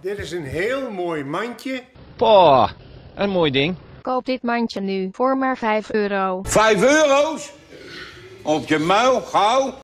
Dit is een heel mooi mandje. Pah, een mooi ding. Koop dit mandje nu voor maar 5 euro. 5 euro's? Op je muil, gauw.